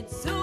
It's supernatural.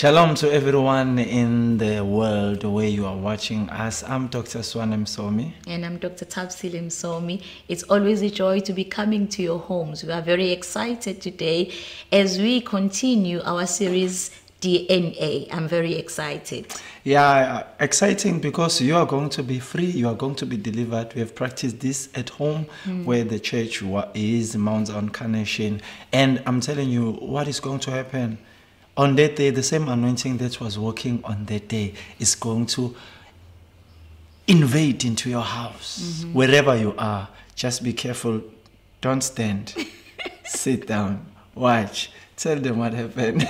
Shalom to everyone in the world where you are watching us. I'm Dr. Suoane Msomi. And I'm Dr. Tabsile Msomi. It's always a joy to be coming to your homes. We are very excited today as we continue our series DNA. I'm very excited. Yeah, exciting because you are going to be free, you are going to be delivered. We have practiced this at home hmm. where the church is, Mount Incarnation. And I'm telling you what is going to happen. On that day, the same anointing that was working on that day is going to invade into your house, mm-hmm. wherever you are. Just be careful. Don't stand. Sit down. Watch. Tell them what happened.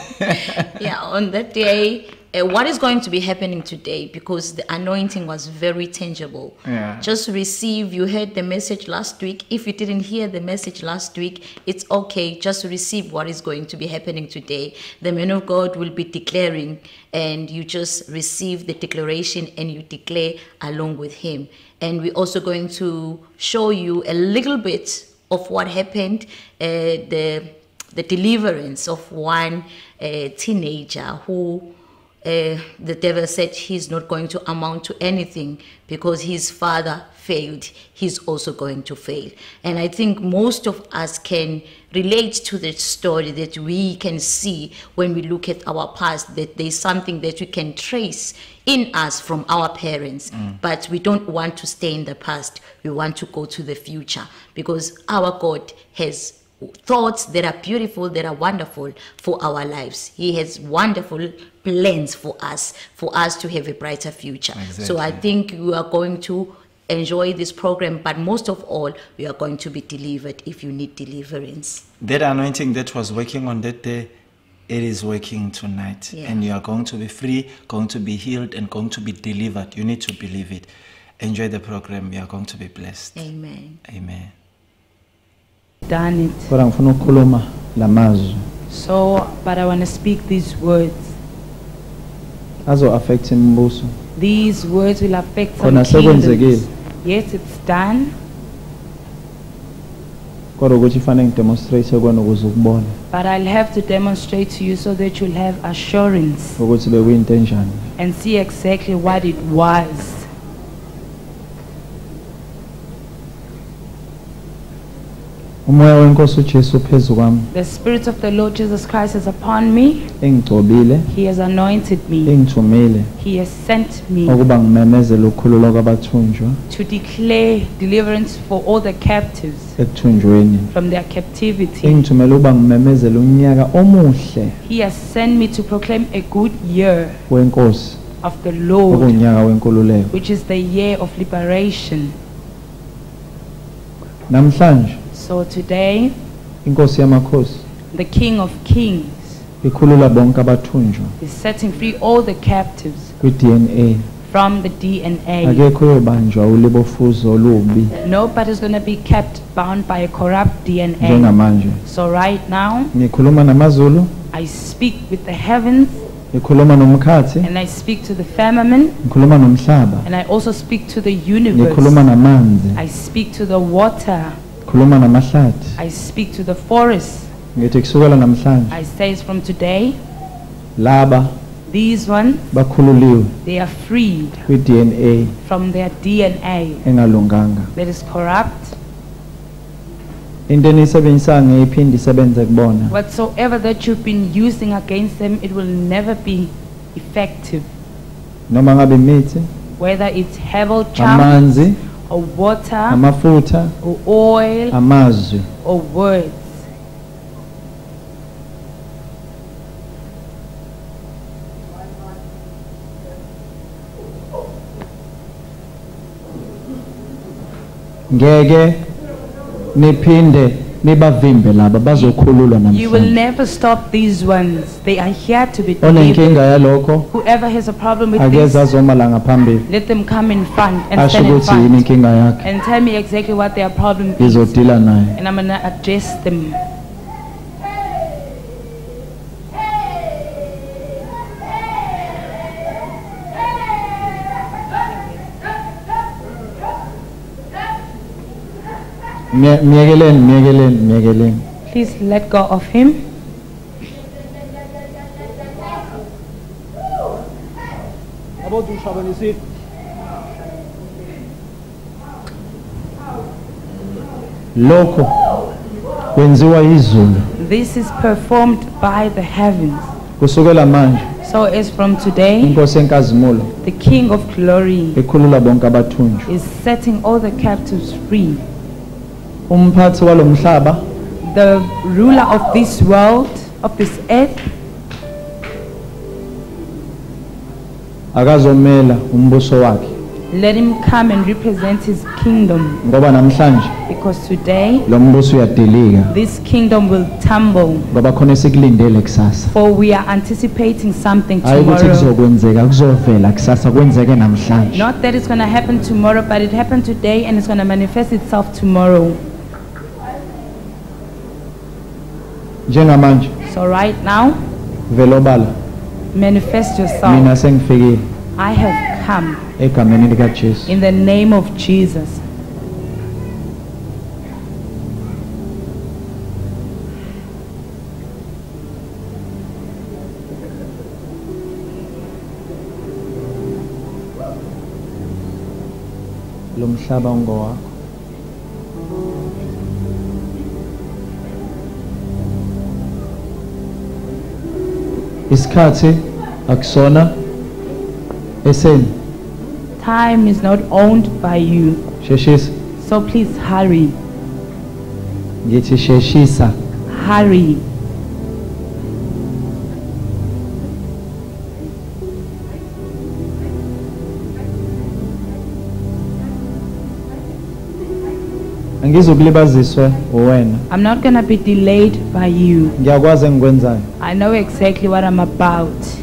yeah, on that day, uh, what is going to be happening today? Because the anointing was very tangible. Yeah. Just receive. You heard the message last week. If you didn't hear the message last week, it's okay. Just receive what is going to be happening today. The man of God will be declaring, and you just receive the declaration and you declare along with him. And we're also going to show you a little bit of what happened. Uh, the the deliverance of one uh, teenager who uh, the devil said he's not going to amount to anything because his father failed. He's also going to fail. And i think most of us can relate to the story that we can see when we look at our past that there's something that we can trace in us from our parents. But we don't want to stay in the past. We want to go to the future because our god has thoughts that are beautiful, that are wonderful for our lives. He has wonderful plans for us, for us to have a brighter future. So I think you are going to enjoy this program, but most of all, you are going to be delivered if you need deliverance. that anointing that was working on that day, it is working tonight. Yeah. And you are going to be free, going to be healed, and going to be delivered. You need to believe it. Enjoy the program. You are going to be blessed. Amen. Amen. Done it. kodwa ngifuna ukukhuluma lamazwi So, but I want to speak these words. azo imibuso These words will affect some Khona sekwenzekile. kingdoms. Yes, it's done, kodwa ukuthi ifanele ngidemonstrate kwena ukuze ukubone but I'll have to demonstrate to you so that you'll have assurance ukuthi bekuyinto enjani and see exactly what it was. Umoya wenkosi ujesu uphezu kwami The Spirit of the Lord Jesus Christ is upon me. engigcobile He has anointed me. engithumile He has sent me ukuba ngimemezele ukukhululwa kwabathunjwa to declare deliverance for all the captives ekuthunjweni from their captivity. engithumele ukuba ngimemezele unyaka omuhle He has sent me to proclaim a good year wenkosi of the Lord, wenkululeko which is the year of liberation. namhlanje So today, inkosi yamakhosi the King of Kings ikhulula bonke abathunjwa is setting free all the captives kwi-dna from the DNA. akekho uyobanjwa ulibofuzo olubi Nobody's going to be kept bound by a corrupt DNA. njengamanje So right now, ngikhuluma namazulu I speak with the heavens ngikhuluma nomkhathi and I speak to the firmament, ngikhuluma nomhlaba and I also speak to the universe. ngikhuluma namanzi I speak to the water. Ngikhuluma namahlathi I speak to the forest. ngithi kusukela namhlanje. I say it's from today, laba these ones, bakhululiwe they are freed kwi-DNA from their DNA engalunganga. That is corrupt. into eniyisebenzisanga ngeyiphinde isebenze kubona. Whatsoever that you've been using against them, it will never be effective. noma ngabe imithi Whether it's herbal charm amanzi water amafutha or oil amazwi or words. ngeke niphinde nibavimbe laba bazokhululwa You will namhlanje never stop these ones. They are here to be delivered. onenkinga yalokho Whoever has a problem with akeze this, ngaphambili let them come in front and asho stand in ukuthi yini front inkinga yakhe and tell me exactly what their problem is. ngizodila naye And I'm gonna address them. Miyekeleni miyekeleni miyekeleni Please let go of him. kwenziwa izulu This is performed by the heavens. kusukela manje So as from today, inkosi enkazimulo the King of glory ekhulula bonke abathunjwa is setting all the captives free. Umphathi walomhlaba The ruler of this world, of this earth, akazomela umbuso wakhe let him come and represent his kingdom. ngoba namhlanje Because today, lo mbuso uyadilika this kingdom will tumble. ngoba khona esikulindele kusasa For we are anticipating something tomorrow. kuzokwenzeka kuzovela kusasa kwenzeke namhlanje Not that it's going to happen tomorrow, but it happened today and it's going to manifest itself tomorrow. So right now, vele obala manifest mina yourself. sengifikile I have come egameni in the name of Jesus. lo mhlaba ungowakho isikhathi akusona eseni Time is not owned by you. sheshisa So please hurry. ngithi sheshisa Hurry. Uwena I'm not going to be delayed by you. ngiyakwazi engikwenzayo I know exactly what I'm about.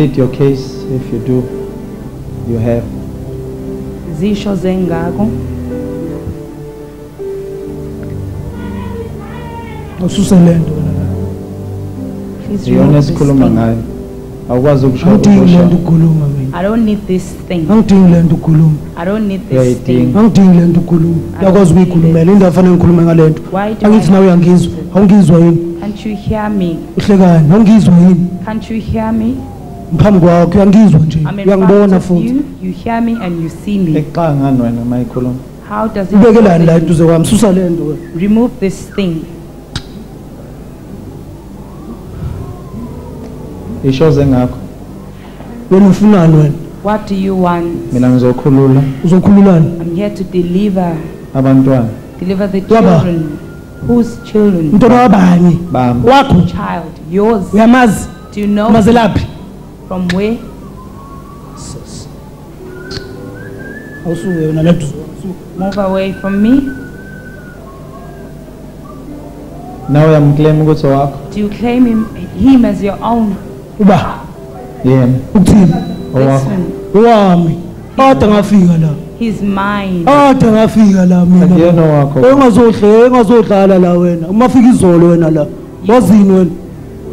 Plead your case if you do you have Zisho zengako. ususe le nto wena la. Please iyona remove this esikhuluma thing. ngayo awukwazi ukusho angidingi le nto ukusho ukhuluma mina I don't need this thing. angidingi le nto ukhuluma I don't need this Uyayidinga. thing. angidingi le nto ukhuluma uyakwazi ukuyikhulumela into afanele ngikhulume ngale nto Why do angithi I- nawe uyangizwa awungizwa yini Can't you hear me? uhlekani awungizwa yini Can't you hear me? Ngiphambi kwakho uyangizwa nje I'm in front uyangibona of futhi you. You hear me and you see me. eqala ngani wena uma ikhuluma How does it ubekelani la bother you? eduze kwami susa le nto wena Remove this thing. ishoze ngakho wena ufunani wena What do you want? mina ngizokhulula uzokhululani I'm here to deliver. abantwana Deliver the Waba. children. Whose children? umntwana wabani bami wakho Child. Yours. uyamazi Do you know mazelaphi from where? awusuke yona la eduze kwami Move away from me. Now I'm claiming ukuthi owakho Do you claim him, him as your own? uba. Yena ukuthini? This owakho one, wami ade ngafika la. He's mine. ade ngafika la mina. Akuyena owakho engazohle engazodlala la wena. Umafika izolo wena la wazini wena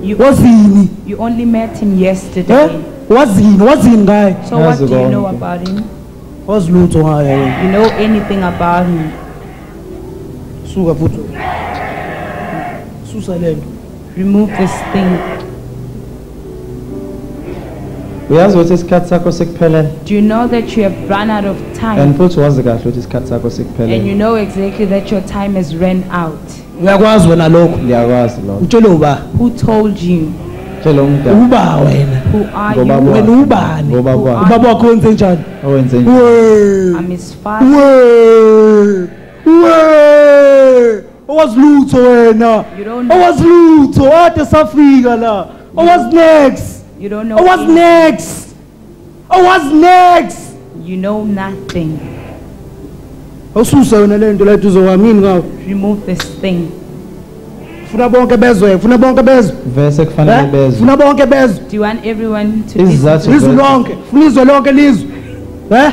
You, wazini you only met him eh yesterday. wazini wazini ngaye So what do you know about him? wazi lutho ngaye wena You know anything about him? suka futhi susa lento Remove this thing. uyazi ukuthi isikhathi sakho sekuphelele Do you know that you have run out of time and time? futhi wazi kahle ukuthi isikhathi sakho And you know exactly that your time has run out. Uyakwazi wena lokho ngiyakwazi lokho. Utshele uba. Who told you? tshela umdala uba wena. Who are you? wena ubani ubaba wakho wenze njani? Owenze we. I'm his father. we. We. Owazi lutho wena. Owazi lutho. Ade safika la. Owazi next. You don't know. owazi next. Owazi next. You know nothing. Awususe wena lento lethu uzokwamini ngawo Remove this thing. funa bonke bezwe funa bonke bezwe vese kufanele Eh? bezwe funa bonke bezwe Do you want everyone to Isizathu listen? lizwe vese- lonke funa izwe lonke lizwe eh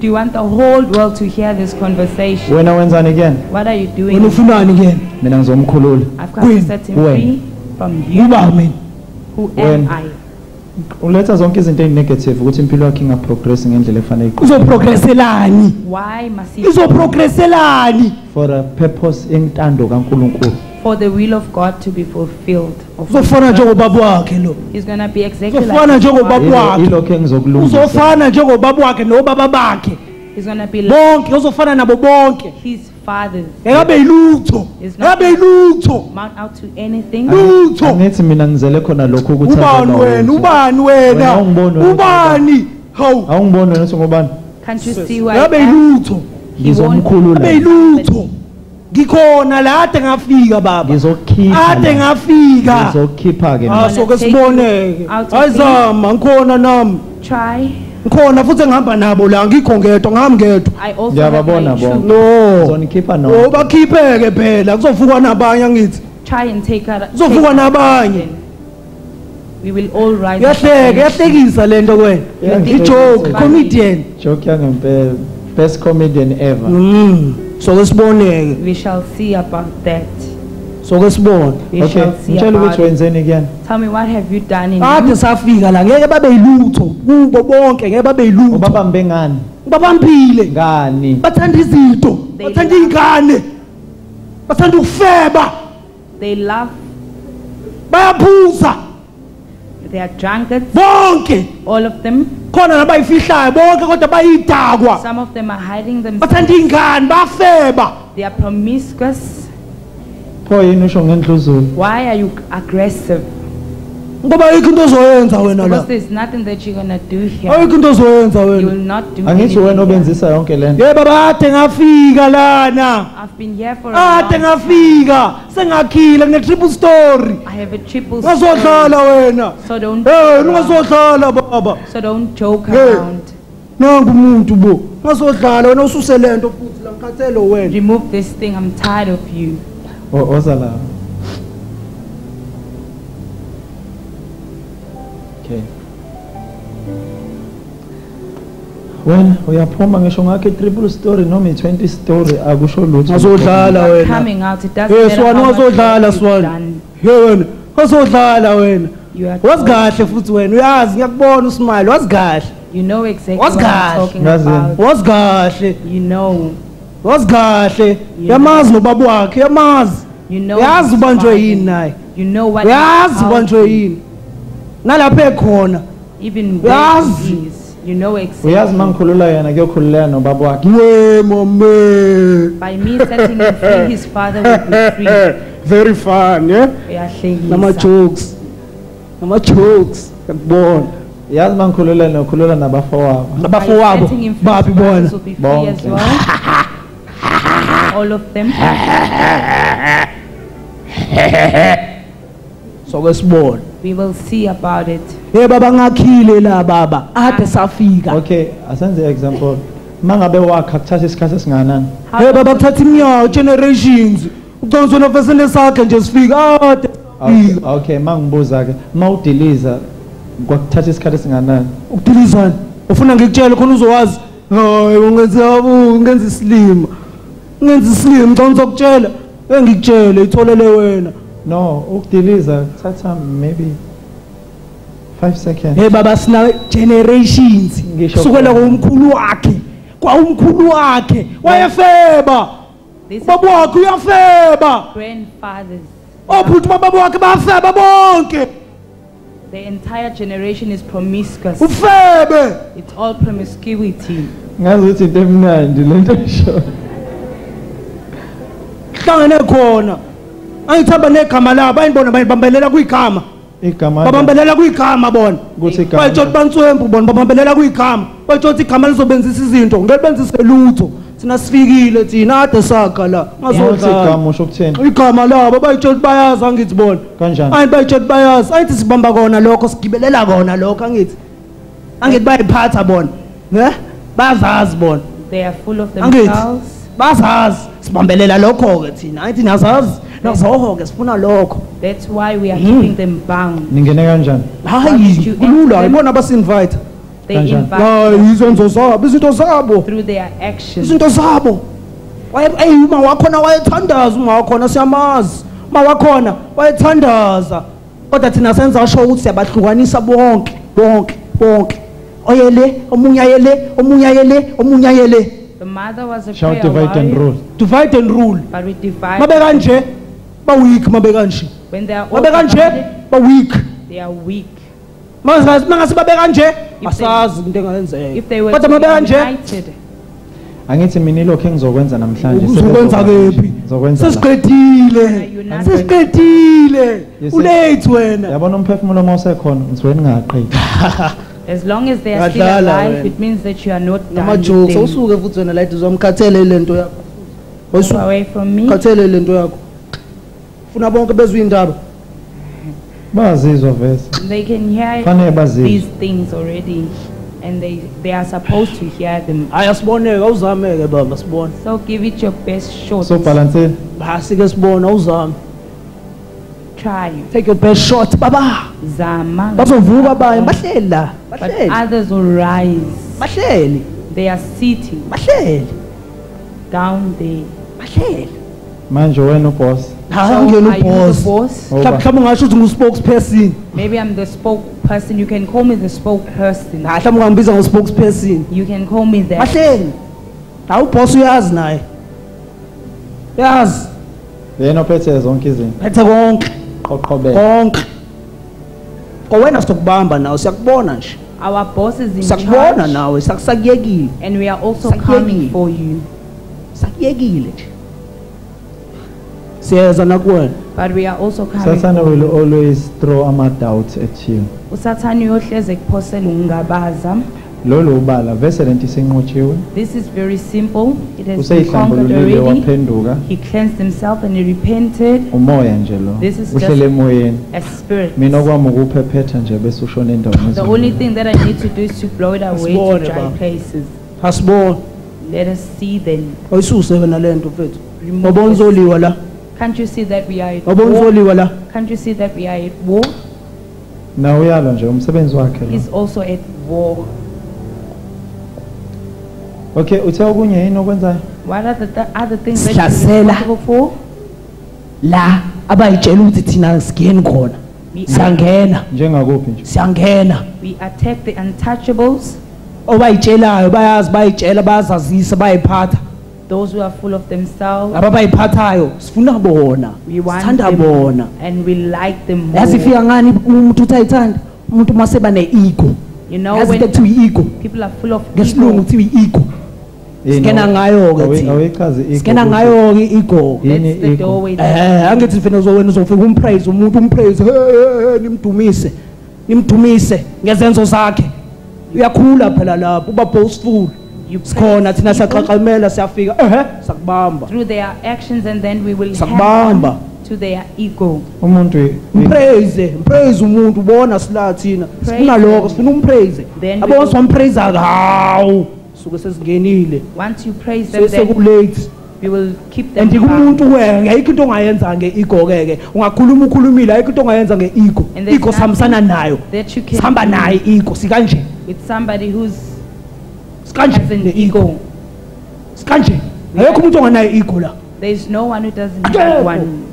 Do you want the whole world to hear this conversation? wena wenzani again What are you wena doing? ufunani kena mina ngizomkhulula I've come to set him free from you. uba mina Who When? am I? Uletha zonke izinto ezinegative ukuthi impilo yakhe ingaprogress ngendlela efanele iqhube. uzoprogresselani Why must he? izoprogresselani for a purpose intando kaNkuluNkulu For the will of God to be fulfilled. Of his uzofana purpose. njengobaba wakhe lo He's gonna be exactly uzofana like his njengobaba father. Ilo- wakhe ilokho engizokulungisa uzofana njengobaba wakhe nobaba bakhe He's gonna be like bonke uzofana nabo bonke his fathers. engabe yilutho It's not- engabe yilutho Mount out to anything. lutho angithi mina ngizele khona lokho ukuthi ubani azona wena? wenza. ubani Wena? Wena awungiboni wena ubani? hawu. Awungiboni wena ukuthi ngubani Can't you see why? engabe yilutho He won't- ngizomkhulula engabe yilutho ngikhona la ade ngafika baba. Ngizokukhipha ade la. ngafika. Ngizokukhipha ke Ah, mina. soke siboneke. out of ayizama ngikhona nami. Try. Ngikhona futhi engihamba nabo la ngikho ngedwa ngihamba ngedwa I also have ngiyababona my bonke truth. no ngizonikhipha Oh no bakhipheke phela kuzofukwa nabanye angithi Try and take out. Kuzofukwa take out nabanye. something. We will all rise. up yahleka against yahlekisa lento kwena Yahlekisa. ijoke comedian joke yangempela best comedian ever mm soke siboneke you. We shall see about that. Soke sibone We okay shall see ngitshela about ukuthi wenzeni kuyena Tell me what have you done in ade you? safika la ngeke babe yilutho kubo bonke ngeke babe yilutho ubabambe ngani babamphile ngani bathanda izinto They bathanda love- ingane bathanda ukufeba They love. bayaphuza They are drunkards. bonke All of them. khona nabayifihlayo bonke kodwa bayidakwa Some of them are hiding themselves. bathanda ingane bayafeba They are promiscuous. Pho yini usho ngenhluzulu Why are you aggressive? ngoba ayikho into ozoyenza wena la Because there's nothing that you're gonna do here. ayikho into ozoyenza You wena will not do angithi anything wena here. obenzisa yonke lento yebo bade ngafika lana I've been here for a long ade time. ngafika sengakhila kune triple story I have a triple ungazodlala story. wena So don't hey ungazodlala baba so don't joke Hey. around. nangu umuntu bo ungazodlala wena ususe lento futhi la wena Remove this thing. I'm tired of you. O- woza la okay wena uyaphuma ngisho ngakho i-triple story noma i-20 story akusho lutho ungazodlala You're wena coming out. It doesn't hey matter swana how much ungazodlala work you've swana done. he wena ungazodlala wena You are wazi kahle futhi wena uyazi ngiyakubona usmile wazi kahle You know exactly What's what that? I'm talking Ngazi. about. wazi kahle You know. wazi kahle yamazi nobaba wakhe yamazi You know. uyazi his ubanjwe father. yini naye You know what. uyazi he's ubanjwe about. yini nalapha ekhona Even where Uyazi. he is. You know exactly. uyazi uma ngikhulula yena kuyokhululela nobaba wakhe we mame By me setting him free, his father will be free. very fun yeah Uyahlekisa. nama-jokes nama-jokes ngiyakubona yazi uma ngikhulula nokhulula nabafowabo By abafowabo setting him free, baphi his brothers bona will be free as Bonke. well. All of them. soke sibona We will see about it. ye baba ngakhile la baba. Ade safika. Okay asenze example. Uma ngabe wakha kuthatha isikhathi esinganani How ye long baba will kuthatha iminyaka generations. Uconswe nofesele sakhe nje sifika. Ade Okay, sifika. okay mangibuza ke mawudiliza kwakuthatha isikhathi singanani ukudilizana. Ufuna ngikutshele khona uzowazi. Hayi ungenze abu ngenza isilima. Ngenza isilima xa ngizokutshela. Engikutshele itholele wena. No ukudiliza kuthatha maybe 5 seconds. Hey baba sina generations. Kusukela kumkhulu wakhe kwawumkhulu wakhe. Wayefeba. Baba wakhe uyafeba. Grandfathers. obhuti bababa wakhe bayafeba bonke. The entire generation is promiscuous. ufebe. It's all promiscuity. ngazi ukuthi into emnandi lento esho. Hlangene khona. Angithamba negama labo ayinibona bayibambelela kwigama. Igama babambelela kwigama bona. Kuthi igama. bayitsho ukuthi bantswempu bona babambelela kwigama. Bayitsho ukuthi igama lizobenzisa izinto ngeke benzise lutho. Thina sifikile thina ade sakha la Uthi ngazodlala. igama usho ukutheni igama labo bayitsho ukuthi bayazi angithi bona. Kanjani? Ayithi bayitsho ukuthi bayazi. Angithi sibamba kona lokho sigibelela kona lokho angithi. Angithi bayiphatha bona ne? Bazazi bona. They are full of angithi. themselves. Bazazi sibambelela lokho-ke thina. Angithi niyazazi nazoho-ke sifuna lokho. That's why we are Mm. keeping them bound. ningene kanjani? Hayi kulula ibona abasi-invite They Kanjani? invite hayi them izenzo zabo izinto zabo. through their actions. izinto zabo. Waye- eyi uma wakhona wayethandaza uma wakhona siyamazi. Uma wakhona wayethandaza. Kodwa thina senza sho ukuthi siyabahlukanisa bonke bonke bonke. Oyele omunye ayele omunye ayele omunye ayele. The mother was a shout prayer divide and warrior, rule. Divide and rule. But we divide. mabe kanje ba-weak mabe kanje. When they are all mabe kanje divided, ba-weak they are weak. mangase babe kanje they- asazi into engayenzeka If they were kodwa to mabe be kanje united, angithi mina ilokhu engizokwenza namhlanje uzokwenza kephi? Ngizokwenza la. sesiqedile. United. sesiqedile. Yes, ulate wena. Yabona umphefumulo uma usekhona ngisuke ningaqedi as long as they are still alive, it means that you are not done with them. awusuke futhi wena la uzomkhathele le nto yakho Go away from me. khathele le nto yakho funa bonke bezwe indaba bazizwa vese They can hear Fanele bazizwe. these things already, and they they are supposed to hear them. hayi asiboneke awuzameke baba sibone So give it your best shot. so balanseni asike sibone awuzame Try. take your best shot baba Zama. bazovuka abanye bahleli la But bahleli others will rise. bahleli They are sitting bahleli down there. bahleli manje wena uboss hayi So angena are you the uboss boss? Oba. mhlawumbe ungasho ukuthi ngu-spokesperson Maybe I'm the spokesperson. You can call me the spokesperson. hayi mhlawumbe ungambiza ngo-spokesperson You can call me that. bahleli hayi ubhosi uyazi naye uyazi yena ophethe zonke izinto phethe konke qoqobela konke. Kowena sokubamba nawe siyakubona nje. Our boss is in sakubona charge, nawe sak- sakuyekile and we are also Sakuyekile. coming for you. sakuyekile nje. Siyeza nakuwena. But we are also coming. sathana will always throw ama-doubts at you. Usathane uyohleze kuphosela ukungabaza lolu ubala vese lento isinqotshiwe this is very simple. It has been conquered useyihlambululile already. waphenduka. He cleansed himself and he repented. Umoya nje lo. This is uhlele just- emoyeni. as spirit. Mina okwami ukuphephetha nje bese ushona endaweni the ezingcwele. only thing that i need to do is to blow it away to Asibone, dry baba. places. Asibone. Let us see then. Awuyisuse wena le nto mfethu. Remove wabona this. uzoliwa la. Can't you see that we are at wabona war? uzoliwa la. Can't you see that we are at war? Nawe uyalwa nje umsebenzi wakhe lo. He's also at war okay uthe okunye yini okwenzayo? What are the th- other things that you're Sihlasela. responsible for? la abayitshela ukuthi thina singeni khona. We, siyangena. Njengakuphi nje? Siyangena. We attack the untouchables. Obayitshelayo bayazi bayitshela bayazazisa bayayiphatha those who are full of themselves. Laba abayiphathayo sifuna bona we want sithanda them bona. and we like them more. yazi ifika ngani umuntu uthi ayithanda umuntu maseba ne-ego. You know yazi into when kuthiwa i-ego people are full of ngesilungu ego, kuthiwa i-ego Yini, Skena ngayo ke thi. Awuyichaze igogo. Skena ngayo ke igogo. That's the doorway. Eh angithi mfana uzowena uzofika umpraise umuntu umpraise hey nimdumise. Nimdumise ngezenzo zakhe. Uyakhula phela lapho uba boastful. Sikhona thina siyaqaqamela siyafika ehe sakubamba. Through their actions and then we will sakubamba to their ego. Umuntu praise, praise umuntu ubona sila thina. Sifuna lokho, sifuna umpraise. Abona sompraise akawu. suke sesingenile once you praise them sesekulate. you will keep them and ikumuntu we ayikho into ongayenza ngeego keke ungakhuluma ukhulumile ayikho into ongayenza ngeego. Ego samsana nayo. sihamba naye ego sikanje. with somebody who's sikanje neego. sikanje. Ayikho umuntu onganayo ego la. There is no one who doesn't have one.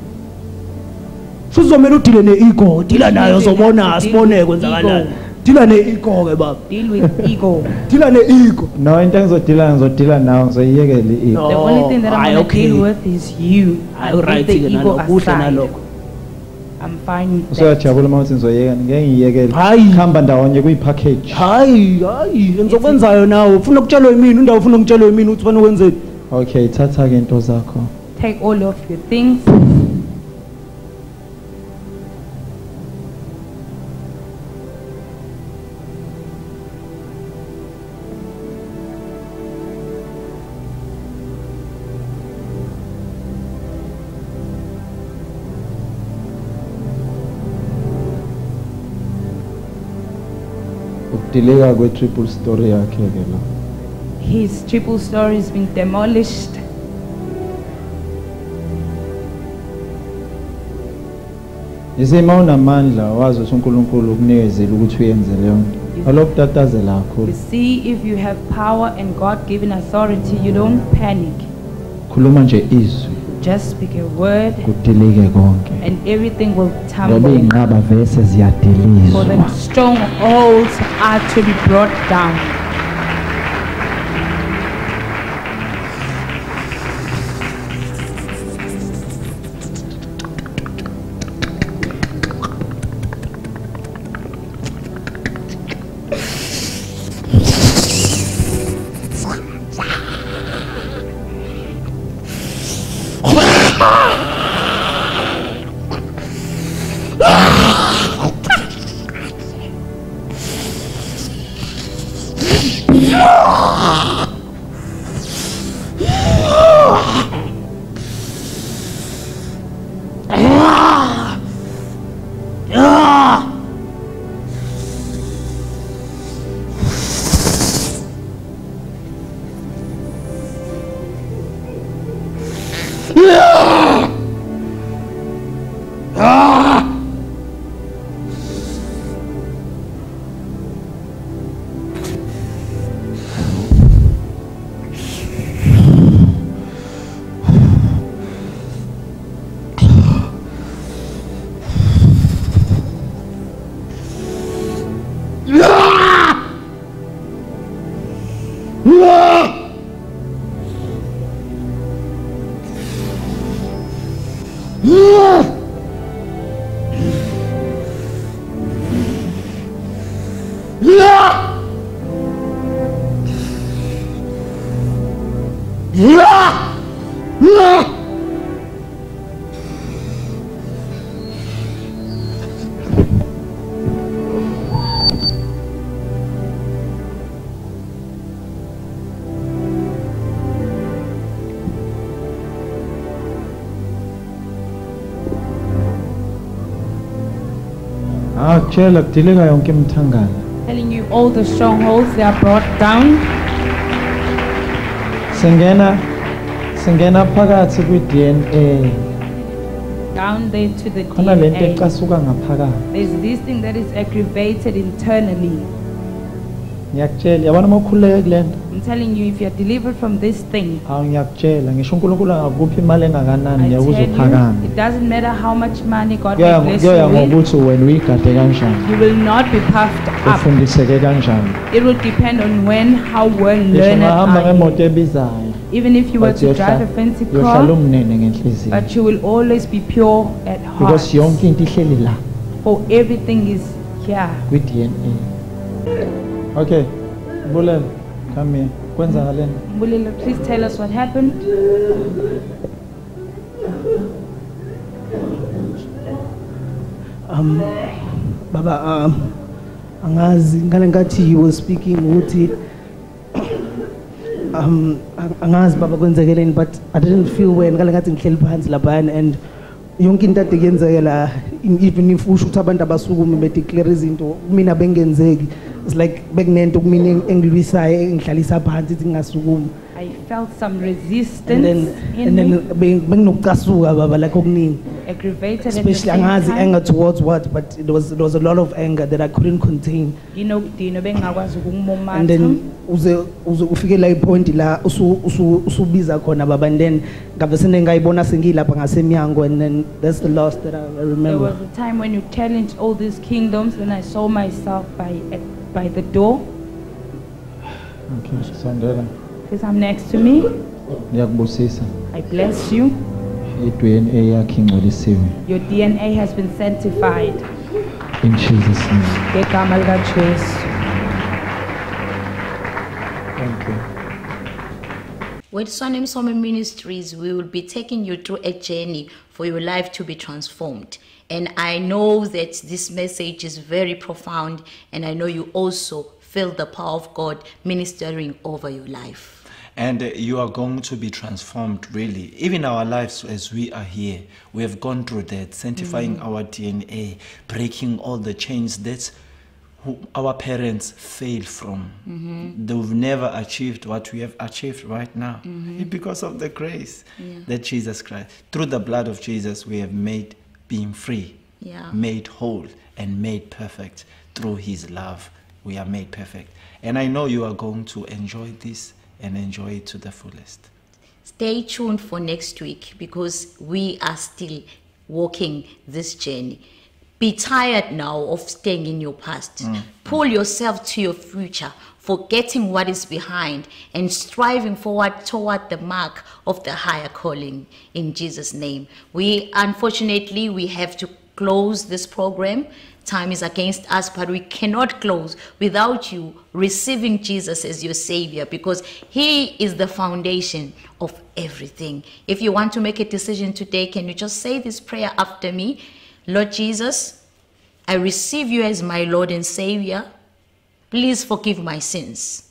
Sizomela udile neego dila nayo zobona sibone kwenzakalani. Dila ne-ego ke baba Deal with ego. dila ne-ego no into engizodila ngizodila nawo ngizoyiyekela i-ego The only oh, thing that I'm Aye, okay. deal with is you. Aye, I put alright the ke ego nalokho kuhle aside. nalokho I'm fine with that. usuyajabula uma uthi ngizoyeka ngeke ngiyiyekele Hayi. kuhamba ndawonye kuyi-package hayi hayi ngizokwenzayo nawe ufuna ukutshelwa yimini indawo ufuna ukutshelwa yimini ukuthi fanele wenzeni okay thatha-ke into zakho Take all of your things. Kwe-triple story yakhe-ke la His triple story is being demolished. isima unamandla wazi ukuthi unkulunkulu ukunikezela ukuthi uyenze leyo nto alokutatazela kakhulu You see, if you have power and God given authority, you don't panic. khuluma nje izwi Just speak a word kudilike konke and everything will ngoba tumble. iy'nqaba vese For ziyadilizwa strongholds are to be brought down. Akutshela kudilika yonke Telling you all the strongholds they are brought down. singena singena phakathi kwi-dna Down there to the DNA. There's this thing that is aggravated internally. Ngiyakutshela yabona uma ukhululeke kule nto I'm telling you, if you're delivered from this thing, hawu ngiyakutshela ngisho unkulunkulu angakuphi imali engakanani I ngiyakuza tell you, it doesn't matter how much money God will bless you with, ngokuthi wena uyigade kanjani. you will not be puffed up. ufundiseke kanjani. It will depend on when, how well ngisho learned ungahamba are you. ngemoto ebizayo Even if you were but to drive a fancy uyohlala car, umnene ngenhliziyo. but you will always be pure at heart. because yonke into ihleli la. For everything is here. kwi-dna okay. Bulela come here. Kwenzakaleni Mbulelo, please tell us what happened. um baba um angazi ngale ngathi he was speaking ukuthi um angazi baba kwenzekeleni but i didn't feel well. Ngale ngathi ngihleli phansi laphayana and yonke into ade kuyenzekela la even if usho ukuthi abantu abasukume bedeclare izinto mina bengenzeki like bekunento kumina eng- engilwisayo engihlalisa phansi ithi ngingasukumi. I felt some resistance and then in and then benginokucasuka baba like okuningi. Aggravated especially angazi anger towards what but it was there was a lot of anger that I couldn't contain. Nginokudinwa bengingakwazi and ukumumatha. then uze uze ufike la ipoint la usu usu- usubiza khona baba and then ngabe sene ngayibona sengilapha ngasemnyango and then that's the last that I I There remember. was a time when you challenged all these kingdoms and I saw myself by, at, by the door. okay sondela Please come next to me. ngiyakubusisa I bless you. i-dna yakhe ingcolisiwe Your DNA has been sanctified. in jesus name Ngegama likaJesu. thank you With Suoane Msomi Ministries, we will be taking you through a journey for your life to be transformed. And I know that this message is very profound, and I know you also feel the power of God ministering over your life. And uh, you are going to be transformed, really. Even our lives as we are here, we have gone through that, sanctifying mm. our DNA, breaking all the chains that our parents failed from. Mm-hmm. They've never achieved what we have achieved right now It's mm-hmm. because of the grace that Jesus Christ. Through the blood of Jesus, we have made being free, Yeah. made whole, and made perfect. Through his love, we are made perfect. And I know you are going to enjoy this and enjoy it to the fullest. Stay tuned for next week because we are still walking this journey. Be tired now of staying in your past. Mm. Pull yourself to your future, forgetting what is behind and striving forward toward the mark of the higher calling in Jesus' name. We unfortunately we have to close this program. Time is against us, but we cannot close without you receiving Jesus as your Savior because He is the foundation of everything. If you want to make a decision today, can you just say this prayer after me? Lord Jesus, I receive you as my Lord and Savior. Please forgive my sins.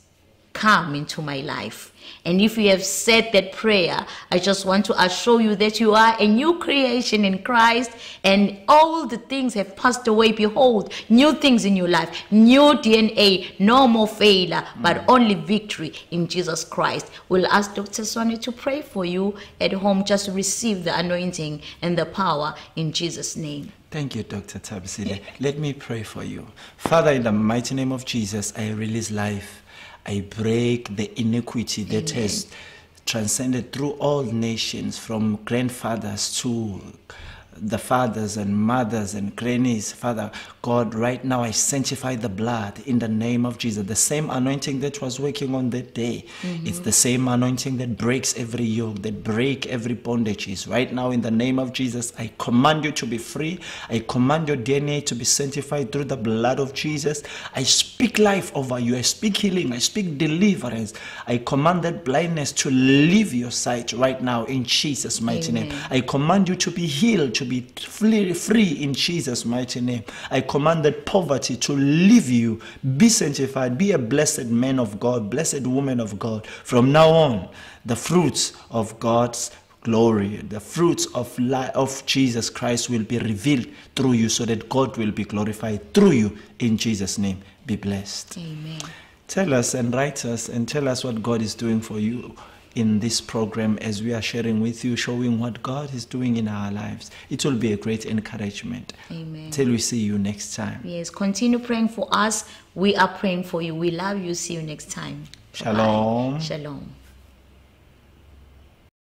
Come into my life. And if you have said that prayer, I just want to assure you that you are a new creation in Christ and all the things have passed away. Behold, new things in your life, new DNA, no more failure, but mm. only victory in Jesus Christ. We'll ask Dr. Sonny to pray for you at home. Just receive the anointing and the power in Jesus' name. Thank you, Dr. Tabsile. Let me pray for you. Father, in the mighty name of Jesus, I release life. I break the iniquity that has transcended through all nations, from grandfathers to the fathers and mothers and grannies. Father God, right now I sanctify the blood in the name of Jesus. The same anointing that was working on that day, mm-hmm. it's the same anointing that breaks every yoke, that break every bondages. Right now, in the name of Jesus, I command you to be free. I command your DNA to be sanctified through the blood of Jesus. I speak life over you. I speak healing. I speak deliverance. I command that blindness to leave your sight right now in Jesus' mighty name. I command you to be healed, to be free, free in Jesus' mighty name. I command that poverty to leave you. Be sanctified. Be a blessed man of God, blessed woman of God. From now on, the fruits of God's glory, the fruits of life of Jesus Christ will be revealed through you, so that God will be glorified through you. In Jesus' name, be blessed. Amen. Tell us and write us and tell us what God is doing for you in this program as we are sharing with you, showing what God is doing in our lives. It will be a great encouragement. Amen. Till we see you next time. Yes, continue praying for us. We are praying for you. We love you. See you next time. Shalom. Shalom.